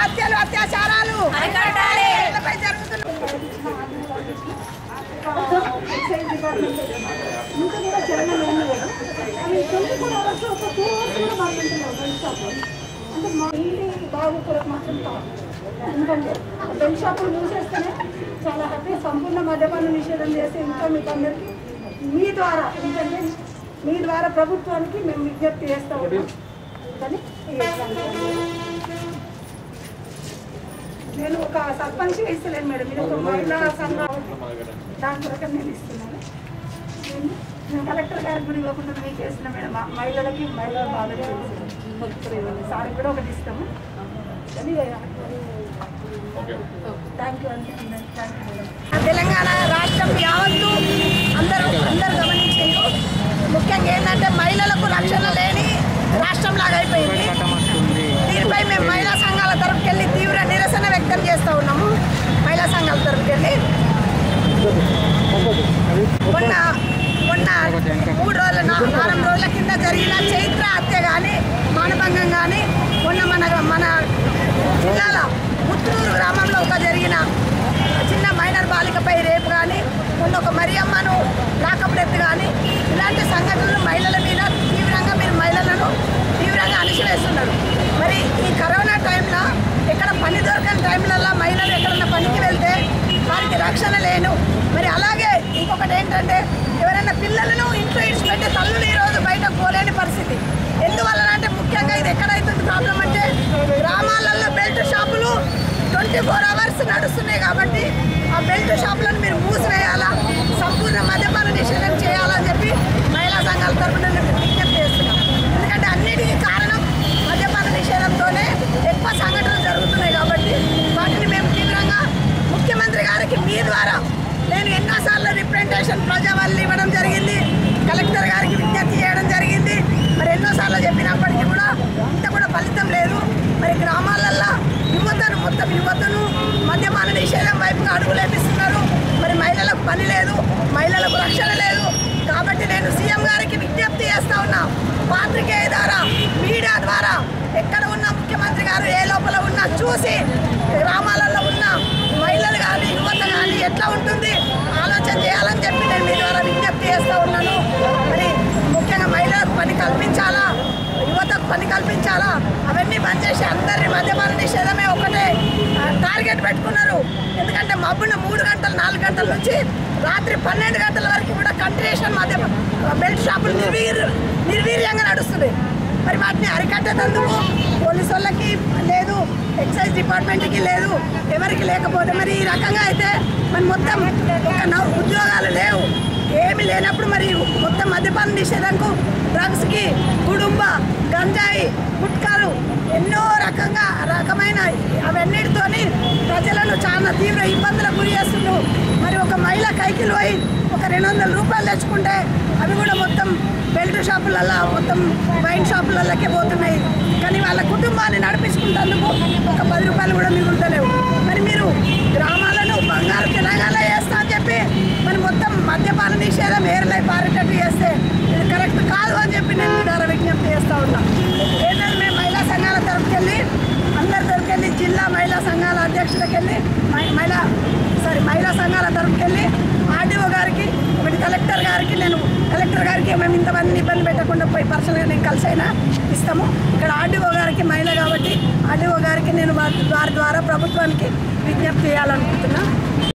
హత్యలు అత్యాచారాలు జరుగుతున్న అంటే మా ఇంటి మాత్రం కాదు ఎందుకంటే బెల్ షాపులు మూసేస్తేనే చాలా హ్యాపీ సంపూర్ణ మద్యపాన నిషేధం చేసి ఇంకా మీకు అందరికీ మీ ద్వారా ఎందుకంటే మీ ద్వారా ప్రభుత్వానికి మేము విజ్ఞప్తి చేస్తూ ఉంటాం కానీ నేను ఒక సర్పంచ్గా ఇస్తలేను మేడం. మీరు ఒక మహిళా సంఘం దాని ప్రకారం నేను ఇస్తున్నాను నేను- కలెక్టర్ గారికి కూడా ఇవ్వకుండా మీకు వేసిన మేడం. మహిళలకి మహిళల బాధలు సార్ కూడా ఒకటి ఇస్తాము. తెలంగాణ రాష్ట్రం యావత్తు అందరూ అందరూ గమనించారు. ముఖ్యంగా ఏంటంటే మహిళలకు రక్షణ లేని రాష్ట్రం లాగా అయిపోయింది దీనిపై మేము మహిళా సంఘాల తరపుకెళ్ళి తీవ్ర నిరసన వ్యక్తం చేస్తూ ఉన్నాము మహిళా సంఘాల తరపుకెళ్ళి మొన్న మొన్న మూడు రోజుల నా- వారం రోజుల కింద జరిగిన చైత్ర హత్య కానీ మానభంగం కానీ మొన్న మన మన జిల్లాల ముత్తునూరు గ్రామంలో ఒక జరిగిన చిన్న మైనర్ బాలికపై రేపు కానీ మొన్న ఒక మరియమ్మ లాకప్డెత్ కానీ ఇలాంటి సంఘటనలు మహిళల మీద తీవ్రంగా మీరు మహిళలను తీవ్రంగా అణిచివేస్తున్నారు మరి ఈ కరోనా టైంలో ఎక్కడ పని దొరకని టైంలలో మహిళలు ఎక్కడన్నా పనికి వెళ్తే వారికి రక్షణ లేను మరి అలాగే ఇంకొకటి ఏంటంటే ఎవరైనా పిల్లలను ఇంట్లో ఇడిచిపెట్టే తల్లులు ఈరోజు బయట పోలేని పరిస్థితి ఎందువలన అంటే ముఖ్యంగా ఇది ఎక్కడైతుంది ప్రాబ్లం అంటే గ్రామాలలో బెల్ట్ షాపులు ట్వంటీ ఫోర్ అవర్స్ నడుస్తున్నాయి కాబట్టి ఆ బెల్ట్ షాపులను మీరు మూసివేయాలా సంపూర్ణ మద్యపాన నిషేధం చేయాలని చెప్పి మహిళా సంఘాల తరఫున నేను విజ్ఞప్తి చేస్తున్నాం ఎందుకంటే అన్నిటికీ కారణం మద్యపాన నిషేధంతోనే ఎక్కువ సంఘటనలు జరుగుతున్నాయి కాబట్టి వాటిని మేము తీవ్రంగా ముఖ్యమంత్రి గారికి మీ ద్వారా నేను ఎన్నోసార్లు రిప్రజెంటేషన్ ప్రజావాళ్ళు ఇవ్వడం జరిగింది కలెక్టర్ గారికి విజ్ఞప్తి చేయడం జరిగింది మరి ఎన్నోసార్లు చెప్పినప్పటికీ కూడా ఇంత కూడా ఫలితం లేదు మరి గ్రామాలల్లో యువతను మొత్తం యువతను మద్యపాన నిషేధం వైపుగా అడుగులేపిస్తున్నారు మరి మహిళలకు పని లేదు మహిళలకు రక్షణ లేదు కాబట్టి నేను సీఎం గారికి విజ్ఞప్తి చేస్తా ఉన్నా పాత్రికేయ ద్వారా మీడియా ద్వారా ఎక్కడ ఉన్న ముఖ్యమంత్రి గారు ఏ లోపల ఉన్నా చూసి గ్రామాలలో ఉన్న మహిళలు కానీ యువత కానీ ఎట్లా ఉంటుంది? ఆలోచన చేయాలని చెప్పి నేను మీ ద్వారా విజ్ఞప్తి చేస్తూ ఉన్నాను. మరి ముఖ్యంగా మహిళలకు పని కల్పించాలా? యువతకు పని కల్పించాలా? అవన్నీ బంద్ చేసి అందరి మద్యపాన నిషేధమే ఒకటే. టార్గెట్ పెట్టుకున్నారు. ఎందుకంటే మబ్బున మూడు గంటలు నాలుగు గంటల నుంచి రాత్రి పన్నెండు గంటల వరకు కూడా కంట్రేషన్ మధ్య బెల్ట్ షాపులు నిర్వీర్ నిర్వీర్యంగా నడుస్తుంది మరి వాటిని అరికట్టేందుకు పోలీసు వాళ్ళకి లేదు ఎక్సైజ్ డిపార్ట్మెంట్కి లేదు ఎవరికి లేకపోతే మరి ఈ రకంగా అయితే మరి మొత్తం ఒక ఉద్యోగాలు లేవు. ఏమి లేనప్పుడు మరి మొత్తం మద్యపాన నిషేధంకు డ్రగ్స్కి కుటుంబ గంజాయి గుట్కాలు ఎన్నో రకంగా రకమైన అవన్నిటితోని ప్రజలను చాలా తీవ్ర ఇబ్బందులకు గురి చేస్తున్నారు మరి ఒక మహిళ కైకిలు పోయి ఒక రెండు వందల రూపాయలు తెచ్చుకుంటే అవి కూడా మొత్తం బెల్ట్ షాపులలో మొత్తం వైన్ షాపులలోకే పోతున్నాయి. కానీ వాళ్ళ కుటుంబాన్ని నడిపించుకుంటేందుకు ఒక పది రూపాయలు కూడా మిగులుతలేవు మరి మీరు గ్రామాలను బంగారు తెలంగాణ చేస్తా అని చెప్పి మరి మొత్తం మద్యపాన నిషేధం ఏర్లై పారేటట్టు చేస్తే ఇది కరెక్ట్ కాదు అని చెప్పి నేను ద్వారా విజ్ఞప్తి చేస్తూ ఉన్నా. ఏంటంటే మేము మహిళా సంఘాల తరపుకెళ్ళి అందరి తరపుకెళ్ళి జిల్లా మహిళా సంఘాల అధ్యక్షులకి వెళ్ళి మహి- మహిళా సారీ మహిళా సంఘాల తరపుకెళ్ళి ఆర్డీఓ గారికి ఒకటి కలెక్టర్ గారికి నేను కలెక్టర్ గారికి మేము ఇంతమంది ఇబ్బంది పెట్టకుండా పోయి పర్సనల్గా నేను కలిసి అయినా ఇస్తాము. ఇక్కడ ఆర్డీఓ గారికి మహిళ కాబట్టి ఆర్డీఓ గారికి నేను వారి వారి ద్వారా ప్రభుత్వానికి విజ్ఞప్తి చేయాలనుకుంటున్నాను